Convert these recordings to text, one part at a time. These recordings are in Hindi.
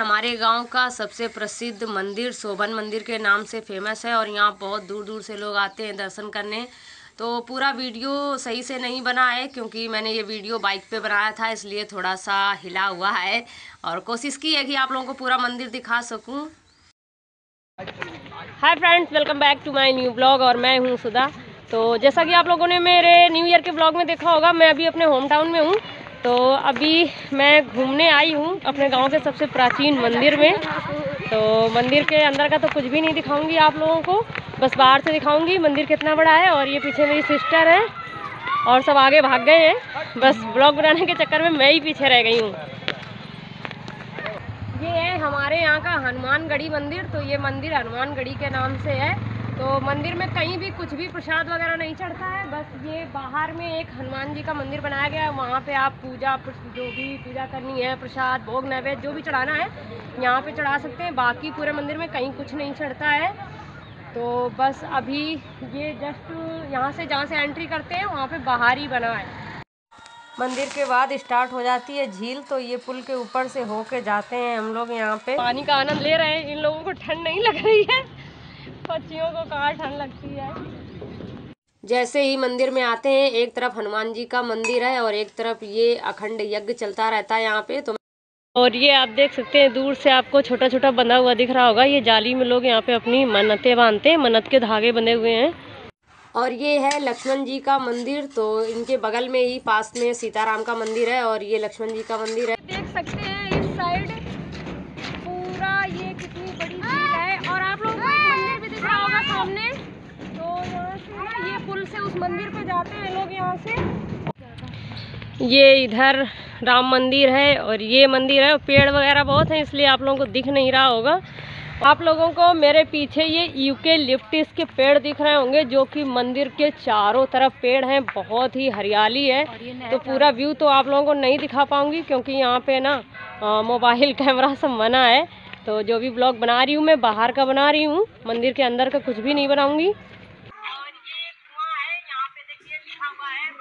हमारे गाँव का सबसे प्रसिद्ध मंदिर शोभन मंदिर के नाम से फ़ेमस है और यहाँ बहुत दूर दूर से लोग आते हैं दर्शन करने। तो पूरा वीडियो सही से नहीं बना है क्योंकि मैंने ये वीडियो बाइक पे बनाया था, इसलिए थोड़ा सा हिला हुआ है और कोशिश की है कि आप लोगों को पूरा मंदिर दिखा सकूँ। Hi friends welcome back to my new blog और मैं हूँ सुधा। तो जैसा कि आप लोगों ने मेरे न्यू ईयर के ब्लॉग में देखा होगा, मैं अभी अपने होम टाउन में हूँ। तो अभी मैं घूमने आई हूँ अपने गाँव के सबसे प्राचीन मंदिर में। तो मंदिर के अंदर का तो कुछ भी नहीं दिखाऊँगी आप लोगों को, बस बाहर से दिखाऊँगी मंदिर कितना बड़ा है और ये पीछे मेरी सिस्टर है और सब आगे भाग गए हैं। बस ब्लॉग बनाने के चक्कर में मैं ही पीछे रह गई हूँ। ये है हमारे यहाँ का हनुमानगढ़ी मंदिर तो ये मंदिर हनुमानगढ़ी के नाम से है। तो मंदिर में कहीं भी कुछ भी प्रसाद वगैरह नहीं चढ़ता है, बस ये बाहर में एक हनुमान जी का मंदिर बनाया गया है, वहाँ पे आप पूजा जो भी पूजा करनी है, प्रसाद, भोग, नैवेद्य, जो भी चढ़ाना है, यहाँ पे चढ़ा सकते हैं, बाकी पूरे मंदिर में कहीं कुछ नहीं चढ़ता है। तो बस अभी ये जस्ट यहाँ से जहाँ से एंट्री करते हैं, वहाँ पे बाहर ही बना है। मंदिर के बाद स्टार्ट हो जाती है झील तो ये पुल के ऊपर से होके जाते हैं हम लोग यहाँ पे। पानी का आनंद ले रहे हैं, इन लोगों को ठंड नहीं लग रही है। पक्षियों को कहाँ ठंड लगती है? जैसे ही मंदिर में आते हैं एक तरफ़ हनुमान जी का मंदिर है और एक तरफ़ ये अखंड यज्ञ चलता रहता है यहाँ पे तो और ये आप देख सकते हैं दूर से आपको छोटा छोटा बना हुआ दिख रहा होगा। ये जाली में लोग यहाँ पे अपनी मन्नतें बांधते हैं मन्नत के धागे बने हुए हैं। और ये है लक्ष्मण जी का मंदिर तो इनके बगल में ही पास में सीताराम का मंदिर है और ये लक्ष्मण जी का मंदिर है। देख सकते हैं पुल से उस मंदिर पे जाते हैं लोग यहाँ से। ये इधर राम मंदिर है और ये मंदिर है पेड़ वगैरह बहुत हैं इसलिए आप लोगों को दिख नहीं रहा होगा। आप लोगों को मेरे पीछे ये यूके लिप्टिस के पेड़ दिख रहे होंगे जो कि मंदिर के चारों तरफ़ पेड़ हैं बहुत ही हरियाली है। तो पूरा व्यू तो आप लोगों को नहीं दिखा पाऊँगी क्योंकि यहाँ पे ना मोबाइल कैमरा सब मना है। तो जो भी ब्लॉग बना रही हूँ मैं बाहर का बना रही हूँ मंदिर के अंदर का कुछ भी नहीं बनाऊँगी।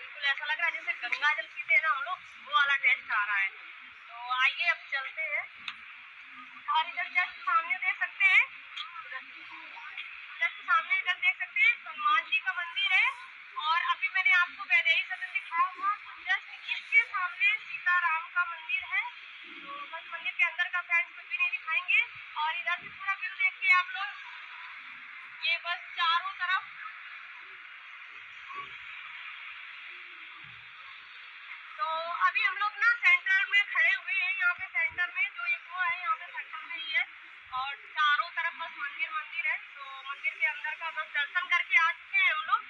बिल्कुल ऐसा लग रहा है जैसे गंगा जल पीते हैं ना हम लोग वो वाला टेस्ट आ रहा है। तो आइए अब चलते हैं। और इधर जस्ट सामने देख सकते हैं। जस्ट सामने इधर देख सकते हैं, हनुमान जी का मंदिर है। और अभी मैंने आपको वैदेही सदन दिखाया हुआ तो जस्ट इसके सामने सीताराम का मंदिर है। तो बस मंदिर के अंदर का फ्रेंड्स कुछ भी नहीं दिखाएँगे। और इधर से पूरा व्यू देखिए आप लोग। ये बस चारों तरफ़ तो अभी हम लोग ना सेंटर में खड़े हुए हैं, यहाँ पे सेंटर में, जो ये कुआ है, यहाँ पे सेंटर में ही है। और चारों तरफ़ बस मंदिर मंदिर है तो मंदिर के अंदर का बस दर्शन करके आ चुके हैं हम लोग।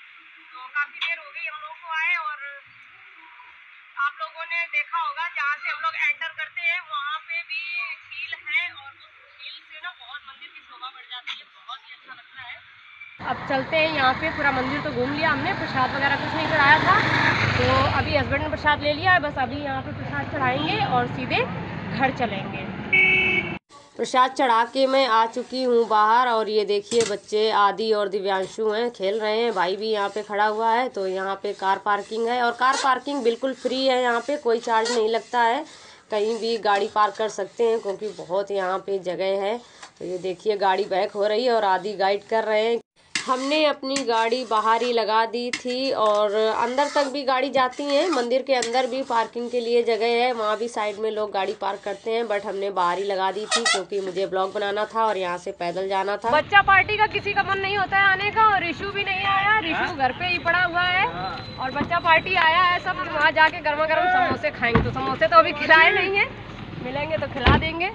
तो काफ़ी देर हो गई हम लोग को आए और आप लोगों ने देखा होगा, जहाँ से हम लोग एंटर करते हैं, वहाँ पे भी झील है और उस झील से ना बहुत मंदिर की शोभा बढ़ जाती है, बहुत ही अच्छा लगता है। अब चलते हैं यहाँ पे, पूरा मंदिर तो घूम लिया हमने, प्रसाद वगैरह कुछ नहीं चढ़ाया था। तो अभी हस्बैंड ने प्रसाद ले लिया है, बस अभी यहाँ पे प्रसाद चढ़ाएँगे और सीधे घर चलेंगे। प्रसाद चढ़ा के मैं आ चुकी हूँ बाहर और ये देखिए बच्चे आदि और दिव्यांशु हैं, खेल रहे हैं, भाई भी यहाँ पे खड़ा हुआ है तो यहाँ पे कार पार्किंग है और कार पार्किंग बिल्कुल फ्री है यहाँ पे, कोई चार्ज नहीं लगता है। कहीं भी गाड़ी पार्क कर सकते हैं क्योंकि बहुत यहाँ पे जगह है। तो ये देखिए गाड़ी बैक हो रही है और आदि गाइड कर रहे हैं। हमने अपनी गाड़ी बाहर ही लगा दी थी और अंदर तक भी गाड़ी जाती है। मंदिर के अंदर भी पार्किंग के लिए जगह है। वहाँ भी साइड में लोग गाड़ी पार्क करते हैं बट हमने बाहर ही लगा दी थी क्योंकि मुझे ब्लॉग बनाना था और यहाँ से पैदल जाना था। बच्चा पार्टी का किसी का मन नहीं होता है आने का और रिशु भी नहीं आया। रिशु घर पे ही पड़ा हुआ है और बच्चा पार्टी आया है सब वहाँ जाके गर्मा गर्म समोसे खाएँगे। तो समोसे तो अभी खिलाए नहीं है। मिलेंगे तो खिला देंगे।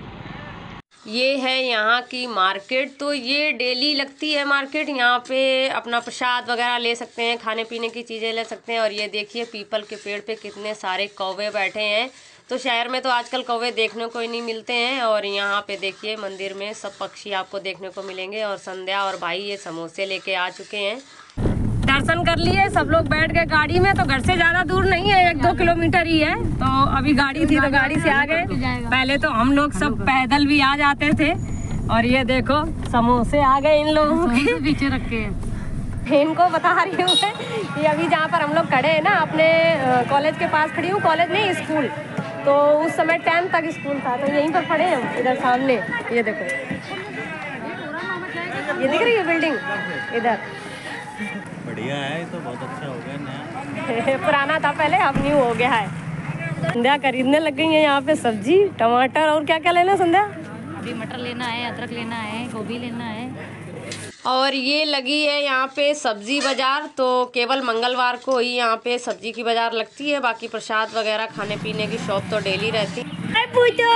ये है यहाँ की मार्केट। तो ये डेली लगती है मार्केट। यहाँ पे अपना प्रसाद वगैरह ले सकते हैं खाने पीने की चीज़ें ले सकते हैं। और ये देखिए पीपल के पेड़ पे कितने सारे कौवे बैठे हैं। तो शहर में तो आजकल कौवे देखने को ही नहीं मिलते हैं। और यहाँ पे देखिए मंदिर में सब पक्षी आपको देखने को मिलेंगे। और संध्या और भाई ये समोसे लेके आ चुके हैं। दर्शन कर लिए सब लोग बैठ गए गाड़ी में तो घर से ज़्यादा दूर नहीं है एक दो किलोमीटर ही है। तो अभी गाड़ी थी तो गाड़ी से आ गए पहले तो हम लोग सब पैदल भी आ जाते थे और ये देखो समोसे आ गए इन लोगों के। पीछे रखे इनको बता रही हूँ कि अभी जहाँ पर हम लोग खड़े हैं ना अपने कॉलेज के पास खड़ी हूँ। कॉलेज नहीं स्कूल तो उस समय टेंथ तक स्कूल था तो यहीं पर खड़े हम इधर सामने। ये देखो। ये दिख रही है बिल्डिंग इधर। बढ़िया है तो बहुत अच्छा हो गया नया। पुराना था पहले अब न्यू हो गया है। संध्या खरीदने लग गई है यहाँ पे सब्ज़ी टमाटर और क्या क्या लेना संध्या? अभी मटर लेना है अदरक लेना है गोभी लेना है। और ये लगी है यहाँ पे सब्ज़ी बाज़ार तो केवल मंगलवार को ही यहाँ पे सब्ज़ी की बाज़ार लगती है। बाकी प्रसाद वगैरह खाने पीने की शॉप तो डेली रहती है। पूछो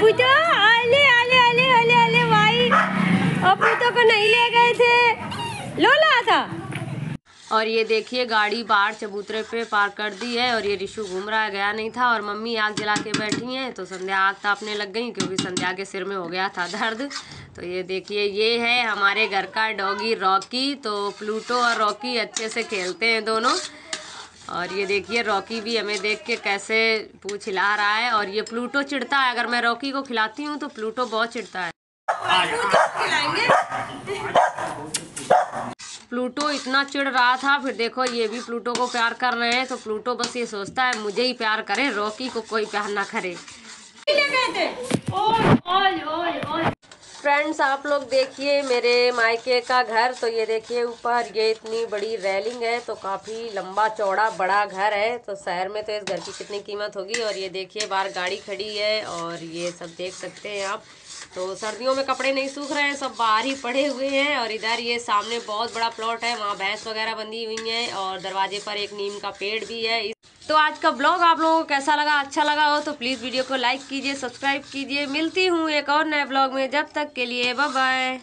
पूछो आले आले आले आले आले भाई। अब पूछो को नहीं ले गए थे। लोला था। और ये देखिए गाड़ी बाहर चबूतरे पे पार्क कर दी है और ये रिशु घूम रहा है गया नहीं था और मम्मी आग जला के बैठी हैं तो संध्या आग तापने लग गई क्योंकि संध्या के सिर में हो गया था दर्द। तो ये देखिए ये है हमारे घर का डॉगी रॉकी। तो प्लूटो और रॉकी अच्छे से खेलते हैं दोनों। और ये देखिए रॉकी भी हमें देख के कैसे पूछ हिला रहा है और ये प्लूटो चिढ़ता है। अगर मैं रॉकी को खिलाती हूँ तो प्लूटो बहुत चिढ़ता है। प्लूटो इतना चिढ़ रहा था, फिर देखो ये भी प्लूटो को प्यार कर रहे हैं तो प्लूटो बस ये सोचता है, मुझे ही प्यार करे, रॉकी को कोई प्यार ना करे। फ्रेंड्स आप लोग देखिए मेरे मायके का घर तो ये देखिए ऊपर, ये इतनी बड़ी रेलिंग है तो काफ़ी लंबा चौड़ा बड़ा घर है तो शहर में तो इस घर की कितनी कीमत होगी, और ये देखिए बाहर गाड़ी खड़ी है, और ये सब देख सकते हैं आप। तो सर्दियों में कपड़े नहीं सूख रहे हैं, सब बाहर ही पड़े हुए हैं और इधर ये सामने बहुत बड़ा प्लॉट है, वहाँ भैंस वगैरह बंधी हुई है और दरवाजे पर एक नीम का पेड़ भी है। तो आज का ब्लॉग आप लोगों को कैसा लगा अच्छा लगा हो तो प्लीज़ वीडियो को लाइक कीजिए सब्सक्राइब कीजिए। मिलती हूँ एक और नए ब्लॉग में, जब तक के लिए बाय